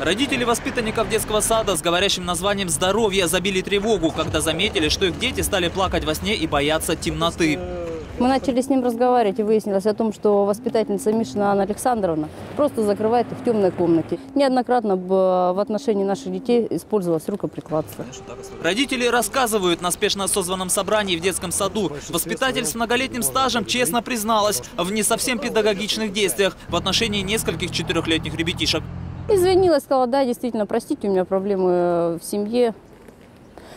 Родители воспитанников детского сада с говорящим названием «Здоровье» забили тревогу, когда заметили, что их дети стали плакать во сне и бояться темноты. Мы начали с ним разговаривать, и выяснилось о том, что воспитательница Мишина Анна Александровна просто закрывает их в темной комнате. Неоднократно в отношении наших детей использовалось рукоприкладство. Родители рассказывают на спешно созванном собрании в детском саду. Воспитатель с многолетним стажем честно призналась в не совсем педагогичных действиях в отношении нескольких четырехлетних ребятишек. Извинилась, сказала, да, действительно, простите, у меня проблемы э, в семье.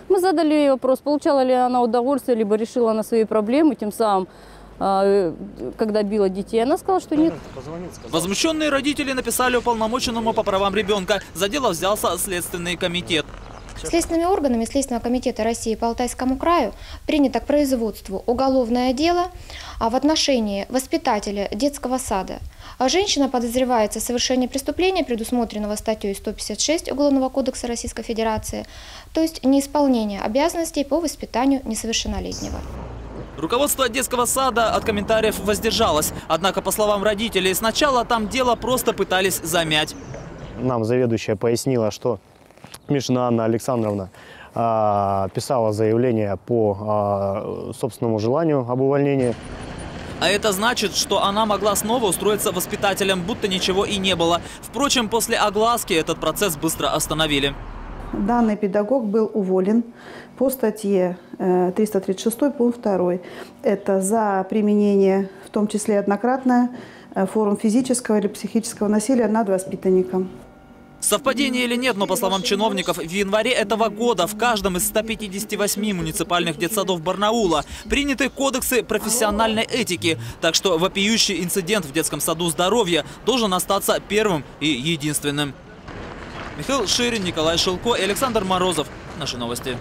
Мы задали ей вопрос, получала ли она удовольствие, либо решила она свои проблемы, тем самым, э, когда била детей. Она сказала, что нет. Возмущенные родители написали уполномоченному по правам ребенка. За дело взялся Следственный комитет. Следственными органами Следственного комитета России по Алтайскому краю принято к производству уголовное дело а в отношении воспитателя детского сада. Женщина подозревается в совершении преступления, предусмотренного статьей 156 Уголовного кодекса Российской Федерации, то есть неисполнение обязанностей по воспитанию несовершеннолетнего. Руководство детского сада от комментариев воздержалось. Однако, по словам родителей, сначала там дело просто пытались замять. Нам заведующая пояснила, что Мишина Анна Александровна а, писала заявление по а, собственному желанию об увольнении. А это значит, что она могла снова устроиться воспитателем, будто ничего и не было. Впрочем, после огласки этот процесс быстро остановили. Данный педагог был уволен по статье э, 336 пункт 2. Это за применение, в том числе однократное, э, форм физического или психического насилия над воспитанником. Совпадение или нет, но по словам чиновников, в январе этого года в каждом из 158 муниципальных детсадов Барнаула приняты кодексы профессиональной этики. Так что вопиющий инцидент в детском саду здоровья должен остаться первым и единственным. Михаил Ширин, Николай Шелко и Александр Морозов. Наши новости.